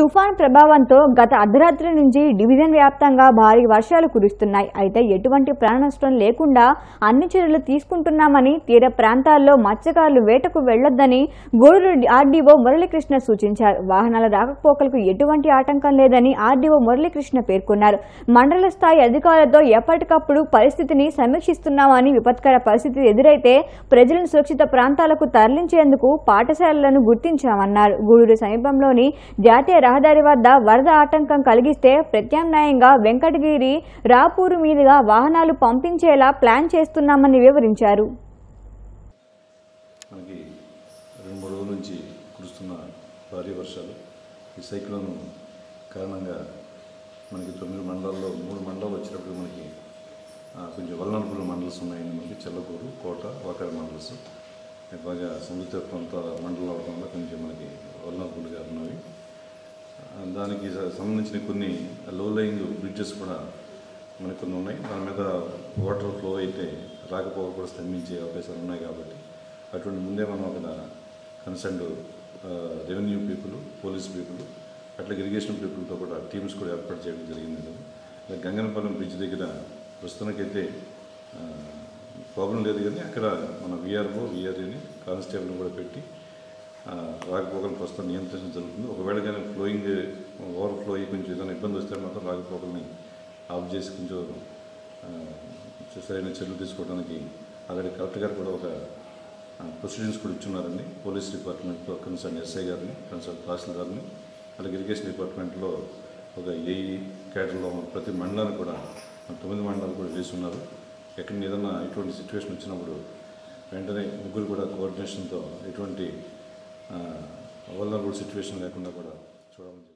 తుఫాన్ ప్రభావంతో గత అర్ధరాత్రి నుంచి డివిజన్ వ్యాప్తంగా భారీ వర్షాలు కురుస్తున్నాయి. అయితే ఎటువంటి ప్రాణ నష్టం లేకుండా అన్ని చర్యలు తీసుకుంటున్నామని తీర ప్రాంతాల్లో మత్స్యకారులు వేటకు వెళ్ళొద్దని గూడూరు ఆర్డీఓ మురళీకృష్ణ సూచించారు. వాహనాల రాకపోకలకు ఎటువంటి ఆటంకం లేదని ఆర్డీఓ మురళీకృష్ణ పేర్కొన్నారు. మండల స్థాయి అధికారులతో ఎప్పటికప్పుడు పరిస్థితిని సమీక్షిస్తున్నామని విపత్కర పరిస్థితి ఎదురైతే ప్రజలను సురక్షిత ప్రాంతాలకు తరలించేందుకు పాఠశాలలను గుర్తించామన్నారు. గూడూరు సమీపంలోని జాతీయ రహదారి వద్ద వరద ఆటంకం కలిగిస్తే ప్రత్యామ్నాయంగా వెంకటగిరి రాపూరు మీదుగా వాహనాలు పంపించేలా ప్లాన్ చేస్తున్నామని వివరించారు. మనకి రెండు మూడు రోజుల నుంచి కురుస్తున్న భారీ వర్షాలు ఈ సైక్లోన్ కారణంగా మనకి తొమ్మిది మండలాల్లో మూడు మండలాలు వచ్చినప్పుడు మనకి కొంచెం వల్లనపుల మండల్స్ ఉన్నాయండి మనకి చెల్లకూరు కోట వాకర మండల్స్ బాగా సముద్ర ప్రాంత మండలం అవడం వల్ల కొంచెం మనకి వల్లనపులుగా ఉన్నవి. దానికి సంబంధించిన కొన్ని లో లయింగ్ బ్రిడ్జెస్ కూడా మనకు కొన్ని ఉన్నాయి. దాని మీద వాటర్ ఫ్లో అయితే రాకపోక కూడా స్తంభించే అవకాశాలు ఉన్నాయి కాబట్టి అటువంటి ముందే మనం అక్కడ concerned revenue people police people అట్లా ఇరిగేషన్ పీపుల్తో కూడా టీమ్స్ కూడా ఏర్పాటు చేయడం జరిగింది ఇలా గంగనపాలెం బ్రిడ్జ్ దగ్గర ప్రస్తుతానికైతే ప్రాబ్లం లేదు కానీ అక్కడ మన విఆర్ఓ విఆర్ఏని కానిస్టేబుల్ని కూడా పెట్టి రాకపోకలు ప్రస్తుతం నియంత్రించడం జరుగుతుంది. ఒకవేళ కానీ ఫ్లోయింగ్ ఓవర్ ఫ్లో అయ్యి కొంచెం ఏదైనా ఇబ్బంది వస్తే మాత్రం రాకపోకల్ని ఆఫ్ చేసి కొంచెం సరైన చర్యలు తీసుకోవడానికి ఆల్రెడీ కలెక్టర్ గారు కూడా ఒక ప్రొసీడింగ్స్ కూడా ఇచ్చున్నారండి. పోలీస్ డిపార్ట్మెంట్లో కన్సర్న్ ఎస్ఐ గారిని కన్సర్న్ తహసీల్దార్ని అలాగే ఇరిగేషన్ డిపార్ట్మెంట్లో ఒక ఏఈ కేటర్లో ప్రతి మండలాన్ని కూడా తొమ్మిది మండలాలు కూడా వేసి ఉన్నారు ఎక్కడ ఏదైనా ఇటువంటి సిచ్యువేషన్ వచ్చినప్పుడు వెంటనే ముగ్గురు కూడా కోఆర్డినేషన్తో ఎటువంటి వల్నరబుల్ సిచ్యువేషన్ లేకుండా కూడా చూడమని